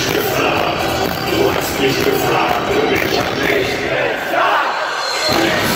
mich gefragt. Du hast mich gefragt und ich hab dich gefragt.